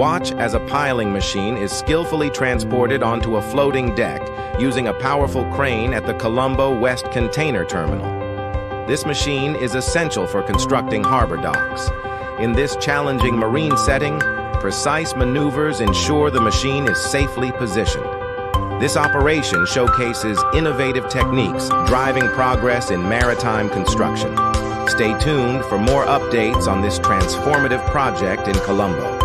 Watch as a piling machine is skillfully transported onto a floating deck using a powerful crane at the Colombo West Container Terminal. This machine is essential for constructing harbor docks. In this challenging marine setting, precise maneuvers ensure the machine is safely positioned. This operation showcases innovative techniques driving progress in maritime construction. Stay tuned for more updates on this transformative project in Colombo.